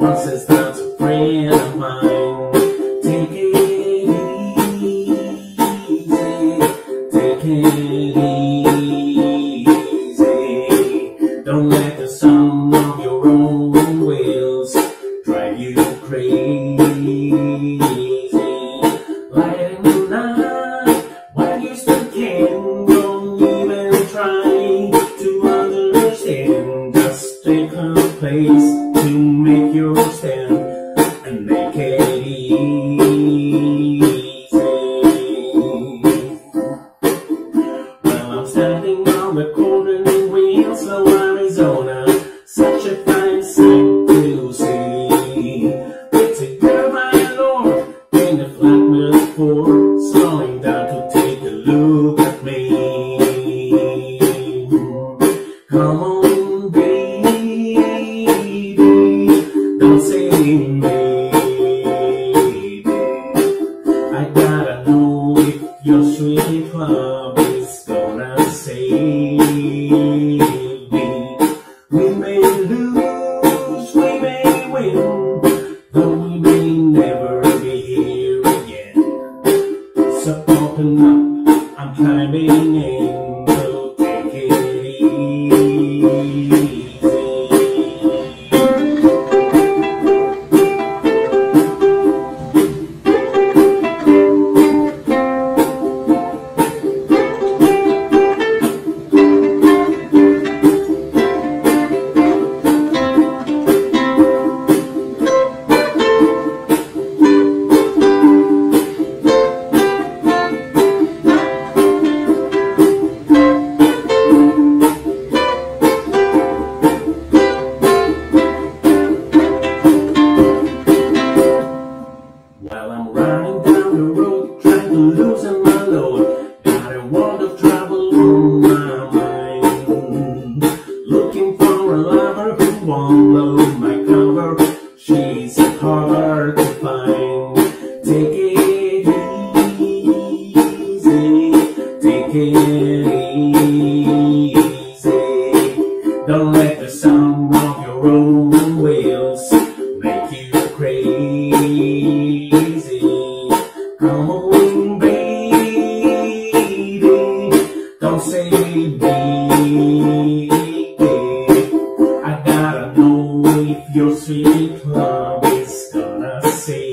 Once it's down to friend of mine. Take it easy, take it easy. Your stand and make it easy. Don't. I gotta know if your sweet love is gonna save me. We may lose, we may win, though we may never be here again. So open up, I'm climbing in, on my mind. Looking for a lover who won't blow my cover. She's hard to find. Take it easy, take it easy. Don't let the sound of your own wheels make you crazy. say baby, I gotta know if your sweet love is gonna say